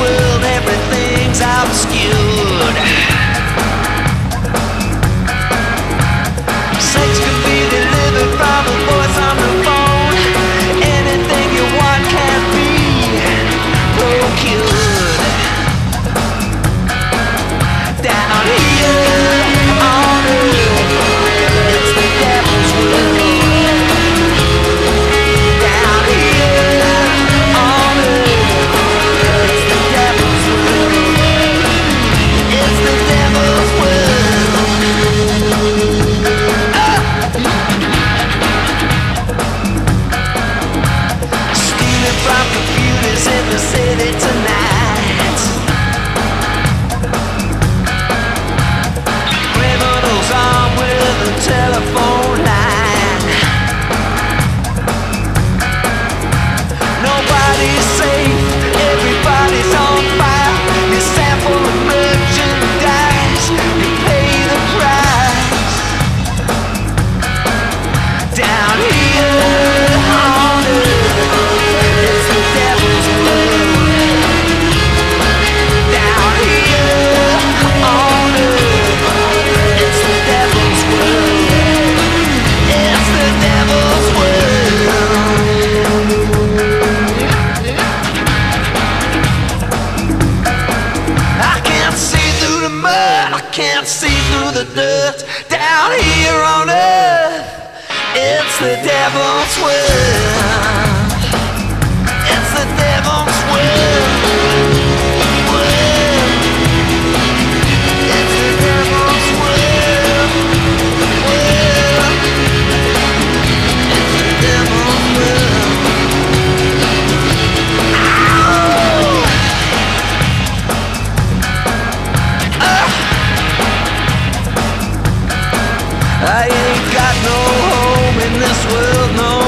will in the city tonight. can't see through the dirt down here on earth. It's the devil's world. It's the devil's world. I ain't got no home in this world, no